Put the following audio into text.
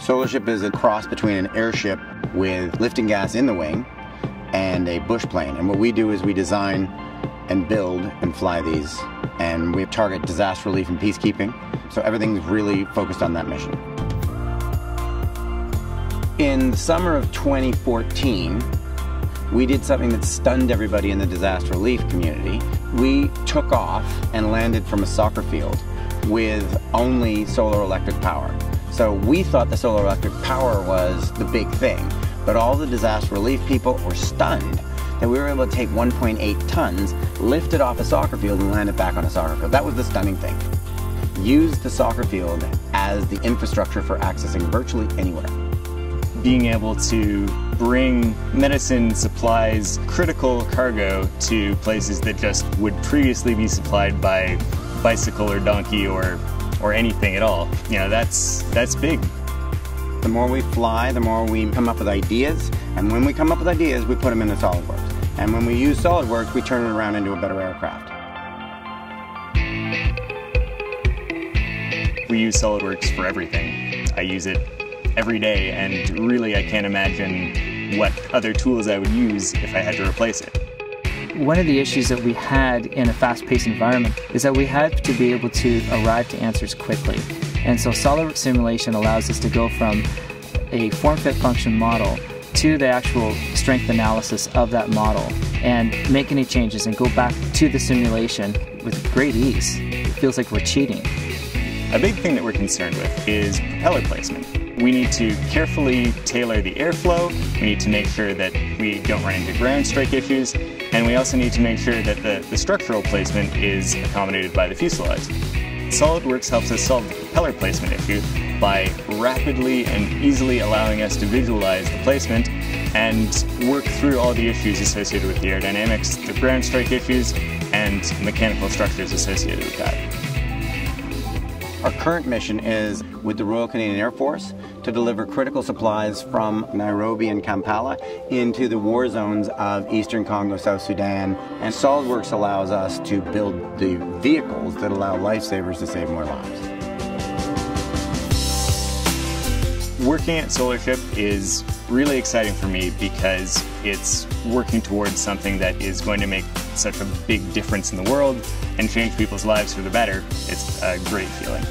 Solarship is a cross between an airship with lifting gas in the wing and a bush plane. And what we do is we design and build and fly these. And we target disaster relief and peacekeeping. So everything's really focused on that mission. In the summer of 2014, we did something that stunned everybody in the disaster relief community. We took off and landed from a soccer field with only solar electric power. So we thought the solar electric power was the big thing, but all the disaster relief people were stunned that we were able to take 1.8 tons, lift it off a soccer field, and land it back on a soccer field. That was the stunning thing. Use the soccer field as the infrastructure for accessing virtually anywhere. Being able to bring medicine, supplies, critical cargo to places that just would previously be supplied by bicycle or donkey or or anything at all. You know, that's that's big. The more we fly, the more we come up with ideas, and when we come up with ideas, we put them into SolidWorks. And when we use SolidWorks, we turn it around into a better aircraft. We use SolidWorks for everything. I use it every day, and really I can't imagine what other tools I would use if I had to replace it. One of the issues that we had in a fast-paced environment is that we had to be able to arrive to answers quickly. And so SolidWorks simulation allows us to go from a form-fit function model to the actual strength analysis of that model and make any changes and go back to the simulation with great ease. It feels like we're cheating. A big thing that we're concerned with is propeller placement. We need to carefully tailor the airflow, we need to make sure that we don't run into ground strike issues, and we also need to make sure that the, the structural placement is accommodated by the fuselage. SolidWorks helps us solve the propeller placement issue by rapidly and easily allowing us to visualize the placement and work through all the issues associated with the aerodynamics, the ground strike issues, and mechanical structures associated with that. Our current mission is with the Royal Canadian Air Force to deliver critical supplies from Nairobi and Kampala into the war zones of Eastern Congo, South Sudan, and SolidWorks allows us to build the vehicles that allow lifesavers to save more lives. Working at Solarship is really exciting for me because it's working towards something that is going to make such a big difference in the world and change people's lives for the better. It's a great feeling.